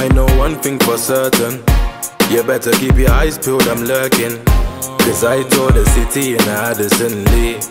I know one thing for certain. You better keep your eyes peeled, I'm lurking. Cause I told the city in Addison Lee.